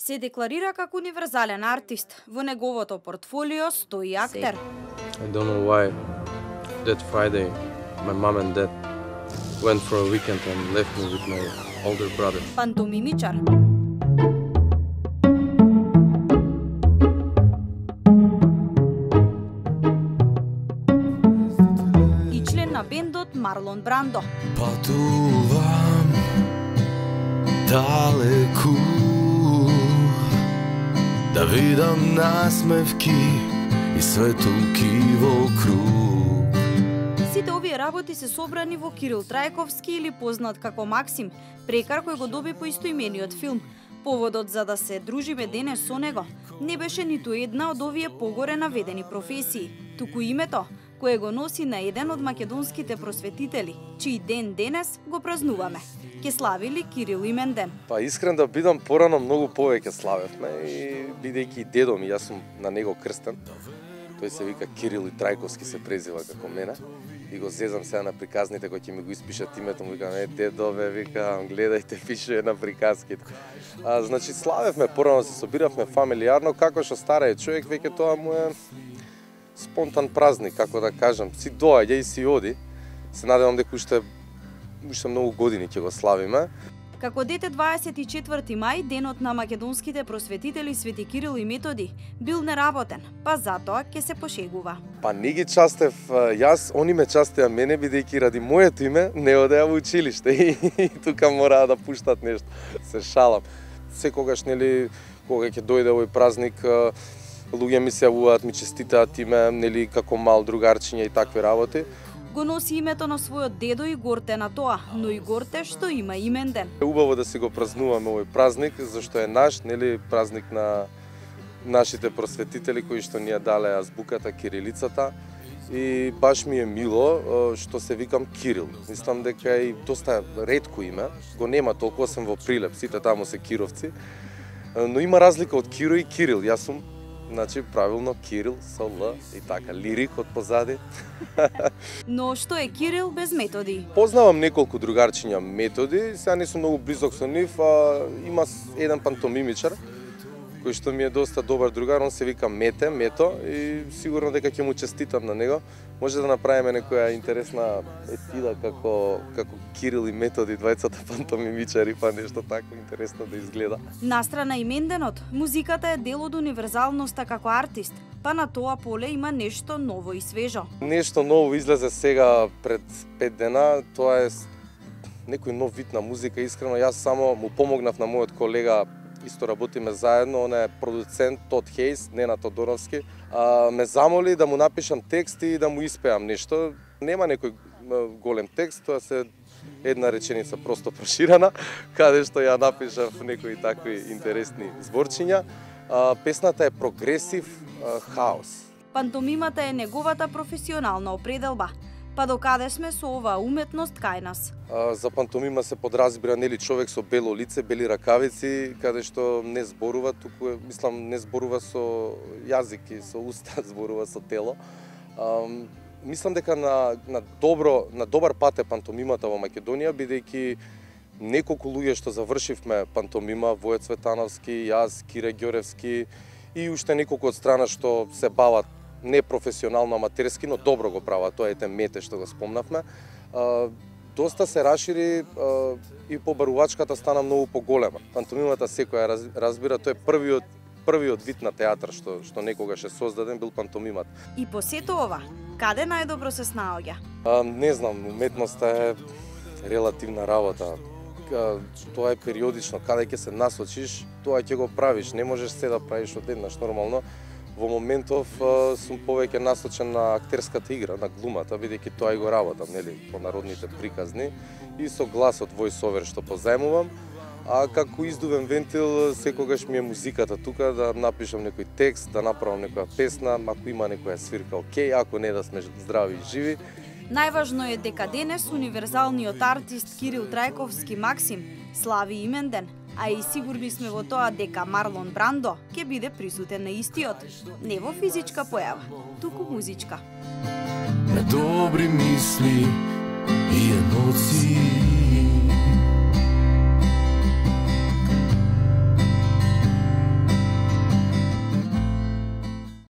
Се декларира како универзален артист. Во неговото портфолио стои актер. I don't know why that Friday my mom and dad went for a weekend and left me with my older brother. Пантомимичар. И член на бендот Марлон Брандо. Патувам далеку Да видам насмевки и светулки во круг Сите овие работи се собрани во Кирил Трајковски или познат како Максим, прекар кој го доби по истоимениот филм. Поводот за да се дружиме денес со него не беше ниту една од овие погоре наведени професии, туку името кое го носи на еден од македонските просветители, чиј ден денес го празнуваме ќе славили Кирил имен ден? Па искрен да бидам порано многу повеќе славевме и бидејќи дедо ми, јас сум на него крстен. Тој се вика Кирил и Трајковски се презива како мене. И го зезам сега на приказните кои ќе ми го испишат името, му викам, е, дедове, викам, гледајте, пише на приказките. А, значи, славевме, порано се собиравме фамилиарно, како што старај човек, веќе тоа му е спонтан празник, како да кажам. Си доаѓа и си оди. Се надевам дека уште уште многу години ќе го славиме. Како дете 24 мај, денот на македонските просветители Свети Кирил и Методи, бил неработен, па затоа ќе се пошегува. Па не ги частев јас, они ме частеа мене бидејќи ради моето име не одеа во училиште и, и тука мораа да пуштат нешто. Се шалам. Секогаш нели кога ќе дојде овој празник луѓе ми се јавуваат, ми честитаат име, нели како мал другарчиња и такви работи. Го носи името на својот дедо и горте на тоа, но и горте што има имен ден. Е убаво да си го празнуваме овој празник, зашто е наш, нели, празник на нашите просветители кои што ни ја дале азбуката, кирилицата. И баш ми е мило што се викам Кирил. Мислам дека е и доста ретко име, го нема толку освен во Прилеп, сите таму се кировци. Но има разлика од Киро и Кирил. Јас сум Значи, правилно, Кирил со Л и така, лирик од позади. Но што е Кирил без методи? Познавам неколку другарчиња методи, сега не сум многу близок со нив, а има еден пантомимичар кој што ми е доста добар другар, он се вика Мете, Мето и сигурно дека ќе му честитам на него. Може да направиме некоја интересна етида како како Кирил и Методи, двајцата пантомимичари, па нешто тако интересно да изгледа. Настрана именденот, музиката е дел од универзалноста како артист, па на тоа поле има нешто ново и свежо. Нешто ново излезе сега пред 5 дена, тоа е некој нов вид на музика, искрено јас само му помогнав на мојот колега исто работиме заедно, он е продуцент Тод Хейс, Нена Тодоровски, а, ме замоли да му напишам текст и да му испеам нешто. Нема некој голем текст, тоа се една реченица просто проширана, каде што ја напишав некои такви интересни зборчиња. А, песната е прогресив а, хаос. Пантомимата е неговата професионална определба. Па докаде сме со оваа уметност кај нас? А, За пантомима се подразбира нели човек со бело лице, бели ракавици, каде што не зборува, туку мислам не зборува со јазик и со уста, зборува со тело. Мислам дека на на добро на добар пат е пантомимата во Македонија бидејќи неколку луѓе што завршивме пантомима, Воје Цветановски, јас, Кире Ѓоревски и уште неколку од страна што се бават не професионално аматерски, но добро го прават, тоа е те мете што го спомнавме. Доста се расшири а, и побарувачката стана многу поголема. Пантомимата секоја раз, разбира, тоа е првиот првиот вид на театар што што некогаш е создаден бил пантомимат. И по сето ова, каде најдобро се снаоѓа? А, не знам, уметноста е релативна работа. Тоа е периодично, каде ќе се насочиш, тоа ќе го правиш. Не можеш се да правиш одеднаш нормално. Во моментов сум повеќе насочен на актерската игра, на глумата, бидејќи тоа и го работам, нели, по народните приказни и со гласот voice-over што позајмувам. А како издувен вентил, секогаш ми е музиката тука, да напишам некој текст, да направам некоја песна, ако има некоја свирка, окей, ако не да сме здрави и живи, Најважно е дека денес универзалниот артист Кирил Трајковски Максим слави имен ден, а и сигурни сме во тоа дека Марлон Брандо ќе биде присутен на истиот, не во физичка појава, туку музичка. добри мисли и емоции